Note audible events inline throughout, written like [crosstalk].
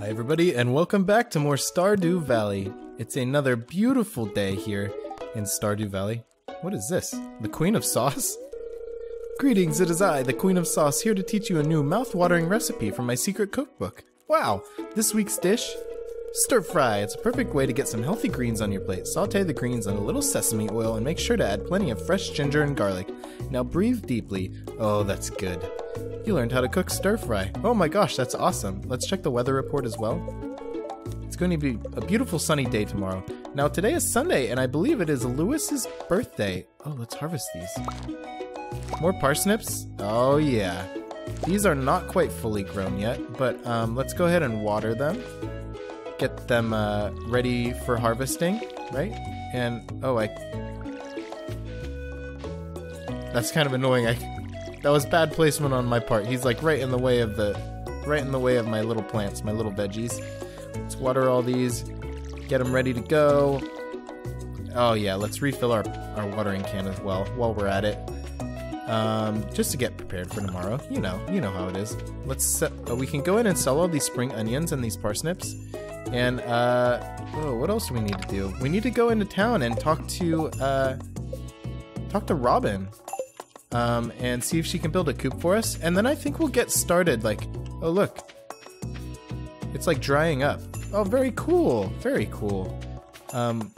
Hi, everybody, and welcome back to more Stardew Valley. It's another beautiful day here in Stardew Valley. What is this? The Queen of Sauce? Greetings, it is I, the Queen of Sauce, here to teach you a new mouth-watering recipe from my secret cookbook. Wow, this week's dish? Stir fry. It's a perfect way to get some healthy greens on your plate. Saute the greens in a little sesame oil and make sure to add plenty of fresh ginger and garlic. Now breathe deeply. Oh, that's good. You learned how to cook stir fry. Oh my gosh, that's awesome. Let's check the weather report as well. It's going to be a beautiful sunny day tomorrow. Now, today is Sunday, and I believe it is Lewis's birthday. Oh, let's harvest these. More parsnips? Oh, yeah. These are not quite fully grown yet, but um, let's go ahead and water them. Get them uh, ready for harvesting, right? And, oh, I... That's kind of annoying. I that was bad placement on my part. He's like right in the way of the right in the way of my little plants, my little veggies. Let's water all these. Get them ready to go. Oh yeah, let's refill our our watering can as well while we're at it. Um, just to get prepared for tomorrow. You know, you know how it is. Let's uh, we can go in and sell all these spring onions and these parsnips. And uh, oh, what else do we need to do? We need to go into town and talk to uh, talk to Robin um, and see if she can build a coop for us. And then I think we'll get started. Like, oh look, it's like drying up. Oh, very cool, very cool. Um,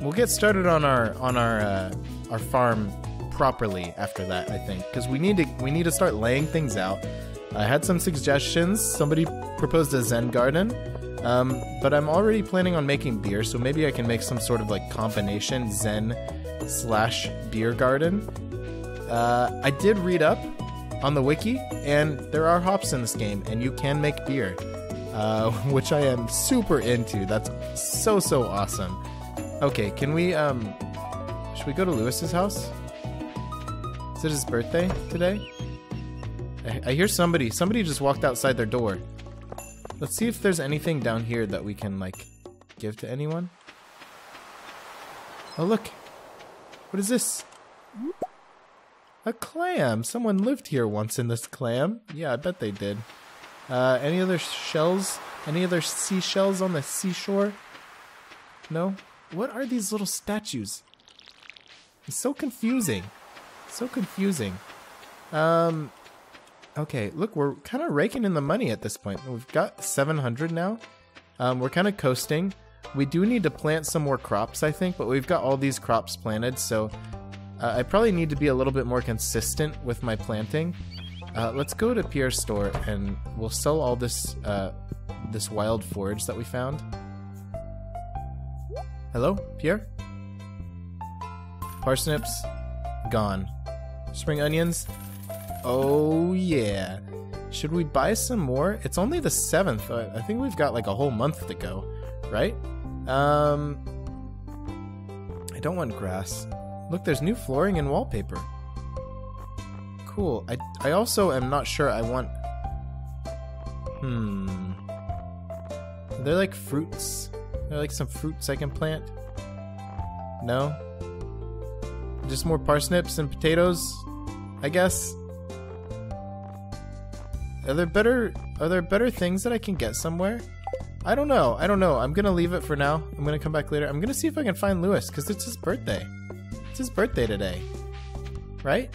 we'll get started on our on our uh, our farm properly after that. I think because we need to we need to start laying things out. I had some suggestions. Somebody proposed a Zen garden. Um, but I'm already planning on making beer, so maybe I can make some sort of like combination Zen slash beer garden uh, I did read up on the wiki, and there are hops in this game, and you can make beer, uh, [laughs] which I am super into. That's so so awesome. Okay, can we um, should we go to Lewis's house? Is it his birthday today? I, I hear somebody. Somebody just walked outside their door. Let's see if there's anything down here that we can like give to anyone. Oh look, what is this? A clam. Someone lived here once in this clam. Yeah, I bet they did. Uh, any other shells? Any other seashells on the seashore? No? What are these little statues? It's so confusing. So confusing. Um, okay, look, we're kind of raking in the money at this point. We've got 700 now. Um, we're kind of coasting. We do need to plant some more crops, I think, but we've got all these crops planted, so uh, I probably need to be a little bit more consistent with my planting. Uh, let's go to Pierre's store and we'll sell all this uh, this wild forage that we found. Hello, Pierre? Parsnips, gone. Spring onions, oh yeah. Should we buy some more? It's only the 7th. I think we've got like a whole month to go, right? Um, I don't want grass. Look, there's new flooring and wallpaper. Cool. I, I also am not sure I want... Hmm... Are there like fruits? Are there like some fruits I can plant? No? Just more parsnips and potatoes? I guess? Are there better are there better things that I can get somewhere? I don't know. I don't know. I'm gonna leave it for now. I'm gonna come back later. I'm gonna see if I can find Lewis, because it's his birthday. It's his birthday today. Right?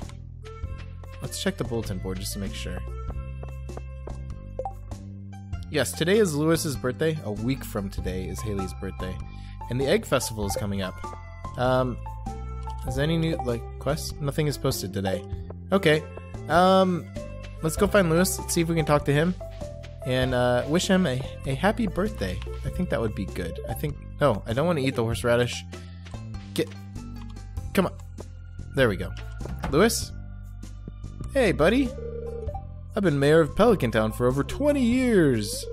Let's check the bulletin board just to make sure. Yes, today is Lewis's birthday. A week from today is Haley's birthday. And the Egg Festival is coming up. Um, is there any new, like, quests? Nothing is posted today. Okay. Um, let's go find Lewis. Let's see if we can talk to him. And uh, wish him a, a happy birthday. I think that would be good. I think... No, I don't want to eat the horseradish. Get... Come on. There we go. Lewis? Hey, buddy. I've been mayor of Pelican Town for over 20 years.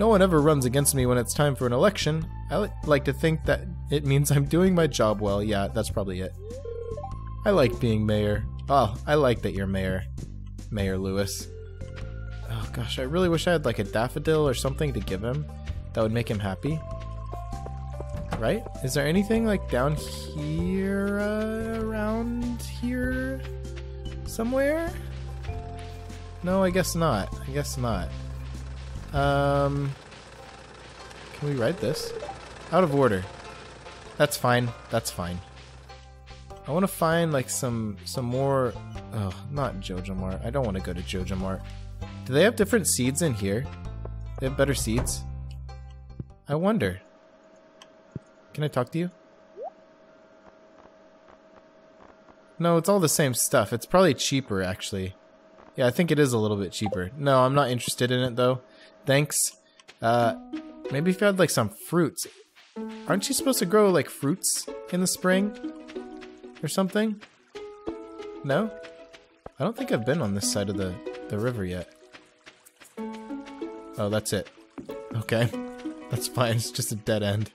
No one ever runs against me when it's time for an election. I li like to think that it means I'm doing my job well. Yeah, that's probably it. I like being mayor. Oh, I like that you're mayor. Mayor Lewis. Oh gosh, I really wish I had like a daffodil or something to give him that would make him happy right? Is there anything like down here, uh, around here, somewhere? No, I guess not. I guess not. Um, can we ride this? Out of order. That's fine. That's fine. I want to find like some some more. Oh, not Joja Mart. I don't want to go to Joja Mart. Do they have different seeds in here? They have better seeds. I wonder. Can I talk to you? No, it's all the same stuff. It's probably cheaper, actually. Yeah, I think it is a little bit cheaper. No, I'm not interested in it, though. Thanks. Uh, maybe if you had, like, some fruits. Aren't you supposed to grow, like, fruits in the spring? Or something? No? I don't think I've been on this side of the, the river yet. Oh, that's it. Okay. [laughs] That's fine. It's just a dead end.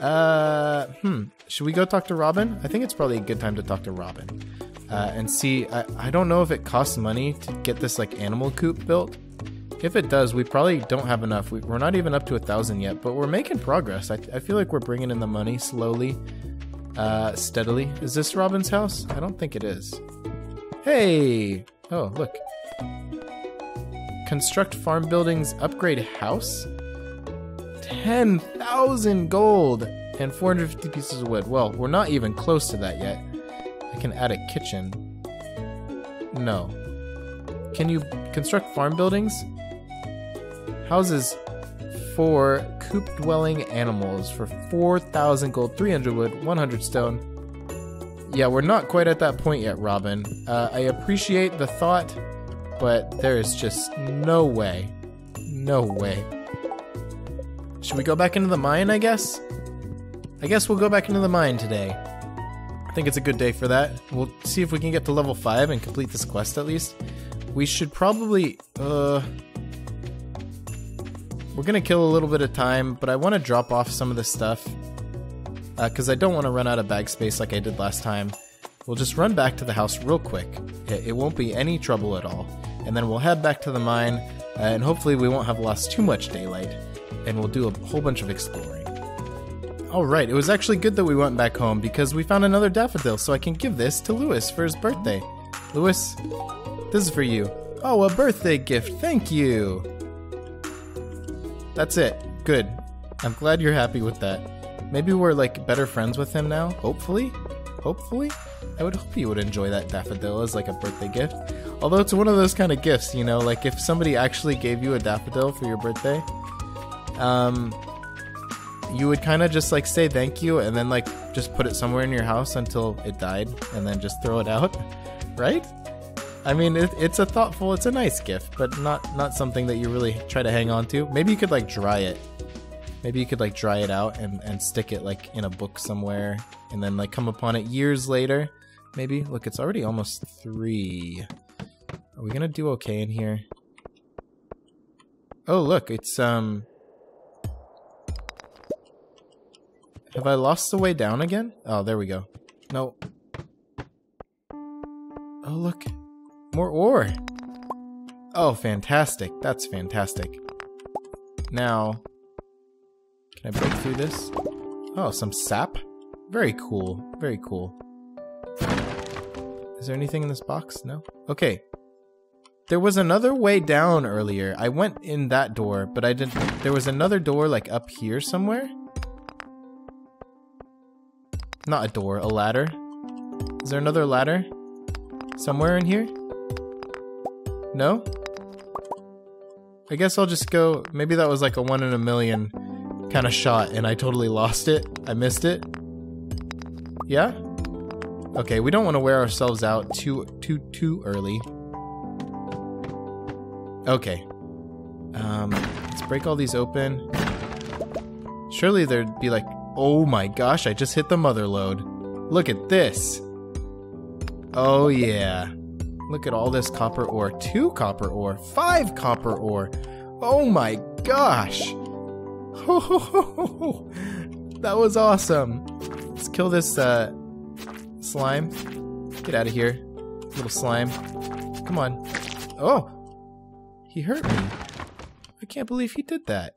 Uh, hmm. Should we go talk to Robin? I think it's probably a good time to talk to Robin. Uh, and see, I, I don't know if it costs money to get this like animal coop built. If it does, we probably don't have enough. We, are not even up to a thousand yet, but we're making progress. I, I feel like we're bringing in the money slowly, uh, steadily. Is this Robin's house? I don't think it is. Hey! Oh, look. Construct farm buildings, upgrade house? 10,000 gold and 450 pieces of wood. Well, we're not even close to that yet. I can add a kitchen. No. Can you construct farm buildings? Houses for coop dwelling animals for 4,000 gold, 300 wood, 100 stone. Yeah, we're not quite at that point yet, Robin. Uh, I appreciate the thought, but there is just no way. No way. Should we go back into the mine, I guess? I guess we'll go back into the mine today. I think it's a good day for that. We'll see if we can get to level 5 and complete this quest at least. We should probably, uh... We're gonna kill a little bit of time, but I want to drop off some of this stuff. Because uh, I don't want to run out of bag space like I did last time. We'll just run back to the house real quick. It, it won't be any trouble at all. And then we'll head back to the mine, uh, and hopefully we won't have lost too much daylight and we'll do a whole bunch of exploring. Alright, it was actually good that we went back home because we found another daffodil, so I can give this to Lewis for his birthday. Lewis, this is for you. Oh, a birthday gift, thank you! That's it. Good. I'm glad you're happy with that. Maybe we're like better friends with him now, hopefully? Hopefully? I would hope you would enjoy that daffodil as like a birthday gift. Although it's one of those kind of gifts, you know, like if somebody actually gave you a daffodil for your birthday, um, you would kind of just like say thank you and then like just put it somewhere in your house until it died and then just throw it out, [laughs] right? I mean, it, it's a thoughtful, it's a nice gift, but not not something that you really try to hang on to. Maybe you could like dry it. Maybe you could like dry it out and and stick it like in a book somewhere, and then like come upon it years later. Maybe look, it's already almost three. Are we gonna do okay in here? Oh, look, it's um Have I lost the way down again? Oh, there we go. No. Oh, look. More ore. Oh, fantastic. That's fantastic. Now, can I break through this? Oh, some sap? Very cool. Very cool. Is there anything in this box? No? Okay. There was another way down earlier. I went in that door, but I didn't... There was another door, like, up here somewhere? Not a door, a ladder. Is there another ladder? Somewhere in here? No? I guess I'll just go... Maybe that was like a one in a million kind of shot and I totally lost it. I missed it. Yeah? Okay, we don't want to wear ourselves out too too too early. Okay. Um, let's break all these open. Surely there'd be like Oh my gosh, I just hit the mother load. Look at this. Oh yeah. Look at all this copper ore. Two copper ore. Five copper ore. Oh my gosh. [laughs] that was awesome. Let's kill this uh, slime. Get out of here. Little slime. Come on. Oh! He hurt me. I can't believe he did that.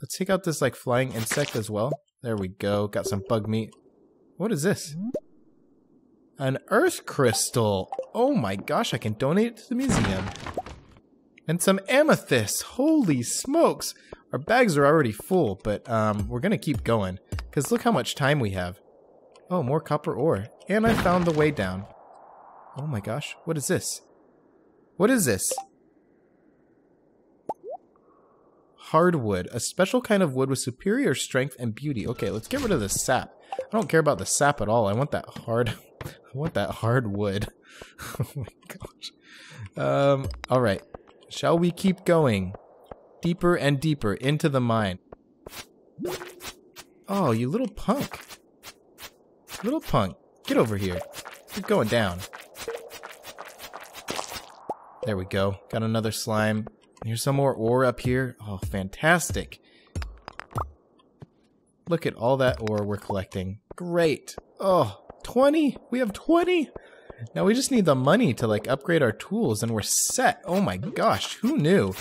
Let's take out this like flying insect as well. There we go. Got some bug meat. What is this? An earth crystal. Oh my gosh, I can donate it to the museum. And some amethyst. Holy smokes. Our bags are already full, but um, we're going to keep going. Because look how much time we have. Oh, more copper ore. And I found the way down. Oh my gosh. What is this? What is this? Hardwood. A special kind of wood with superior strength and beauty. Okay, let's get rid of the sap. I don't care about the sap at all. I want that hard... [laughs] I want that hard wood. [laughs] oh my gosh. Um, alright. Shall we keep going? Deeper and deeper into the mine. Oh, you little punk. Little punk. Get over here. You're going down. There we go. Got another slime. Here's some more ore up here. Oh, fantastic. Look at all that ore we're collecting. Great. Oh, 20? We have 20? Now we just need the money to like upgrade our tools and we're set. Oh my gosh, who knew?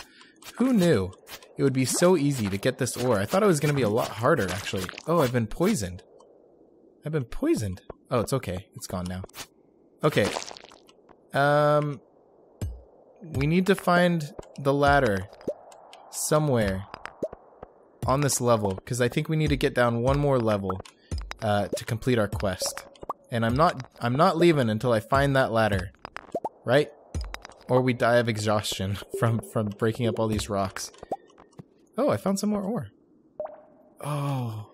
Who knew? It would be so easy to get this ore. I thought it was going to be a lot harder actually. Oh, I've been poisoned. I've been poisoned. Oh, it's okay. It's gone now. Okay. Um we need to find the ladder somewhere on this level because I think we need to get down one more level uh, to complete our quest. And I'm not I'm not leaving until I find that ladder. Right? Or we die of exhaustion [laughs] from from breaking up all these rocks. Oh, I found some more ore. Oh.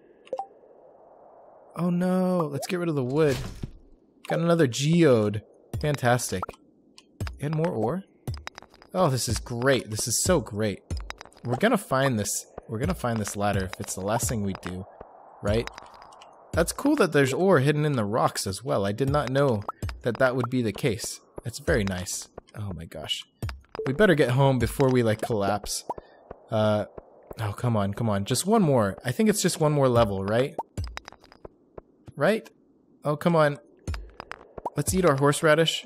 Oh no, let's get rid of the wood. Got another geode. Fantastic. And more ore? Oh, this is great. This is so great. We're gonna find this. We're gonna find this ladder if it's the last thing we do. Right? That's cool that there's ore hidden in the rocks as well. I did not know that that would be the case. That's very nice. Oh my gosh. We better get home before we like collapse. Uh, oh, come on, come on. Just one more. I think it's just one more level, right? Right? Oh, come on. Let's eat our horseradish.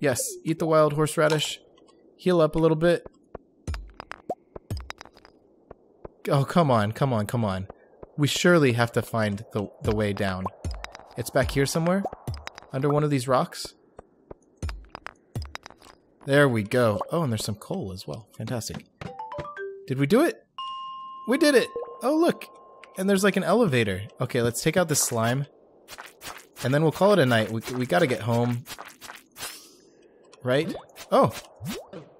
Yes, eat the wild horseradish. Heal up a little bit. Oh, come on, come on, come on. We surely have to find the, the way down. It's back here somewhere? Under one of these rocks? There we go. Oh, and there's some coal as well. Fantastic. Did we do it? We did it! Oh, look! And there's like an elevator. Okay, let's take out this slime. And then we'll call it a night. We, we gotta get home. Right? Oh!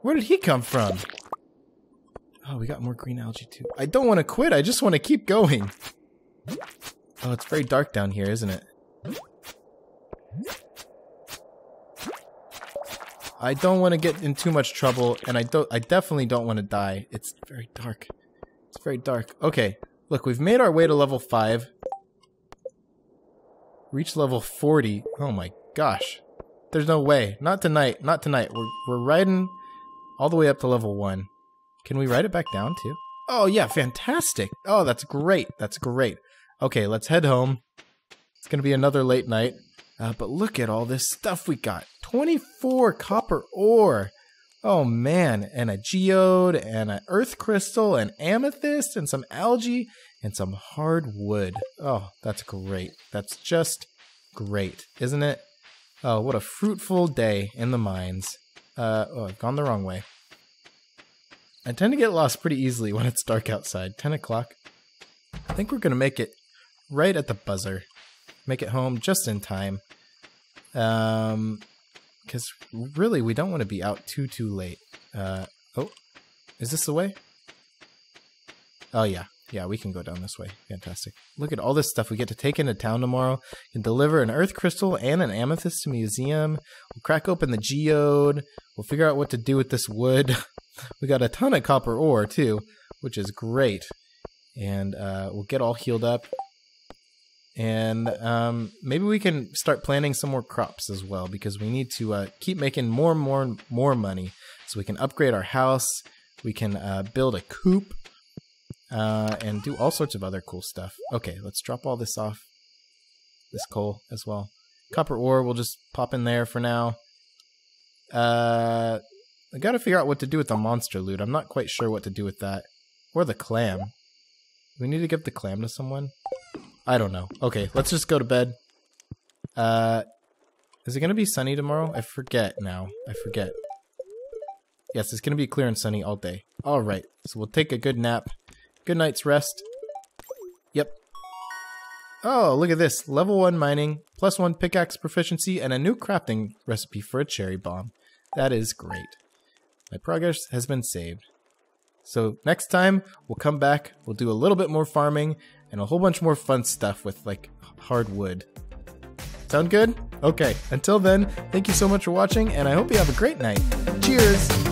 Where did he come from? Oh, we got more green algae too. I don't want to quit. I just want to keep going. Oh, it's very dark down here, isn't it? I don't want to get in too much trouble, and I don't. I definitely don't want to die. It's very dark. It's very dark. Okay, look, we've made our way to level 5. Reach level 40. Oh my gosh. There's no way. Not tonight. Not tonight. We're, we're riding all the way up to level 1. Can we ride it back down too? Oh yeah, fantastic. Oh, that's great. That's great. Okay, let's head home. It's gonna be another late night. Uh, but look at all this stuff we got. 24 copper ore. Oh man, and a geode, and an earth crystal, and amethyst, and some algae, and some hard wood. Oh, that's great. That's just great, isn't it? Oh, what a fruitful day in the mines. Uh, oh, I've gone the wrong way. I tend to get lost pretty easily when it's dark outside. 10 o'clock. I think we're going to make it right at the buzzer. Make it home just in time. Um, because really, we don't want to be out too, too late. Uh, oh, is this the way? Oh, yeah. Yeah, we can go down this way. Fantastic. Look at all this stuff we get to take into town tomorrow. and deliver an earth crystal and an amethyst to museum. We'll crack open the geode. We'll figure out what to do with this wood. [laughs] We got a ton of copper ore too, which is great. And uh, we'll get all healed up. And um, maybe we can start planting some more crops as well because we need to uh, keep making more and more and more money so we can upgrade our house. We can uh, build a coop uh, and do all sorts of other cool stuff. Okay, let's drop all this off. This coal as well. Copper ore, we'll just pop in there for now. Uh, I gotta figure out what to do with the monster loot. I'm not quite sure what to do with that. Or the clam. We need to give the clam to someone? I don't know. Okay, let's just go to bed. Uh, is it gonna be sunny tomorrow? I forget now. I forget. Yes, it's to be clear and sunny all day. All right, so we'll take a good nap. Good night's rest. Yep. Oh, look at this. Level 1 mining, plus 1 pickaxe proficiency, and a new crafting recipe for a cherry bomb. That is great. My progress has been saved. So next time, we'll come back, we'll do a little bit more farming, and a whole bunch more fun stuff with, like, hard wood. Sound good? Okay, until then, thank you so much for watching, and I hope you have a great night. Cheers!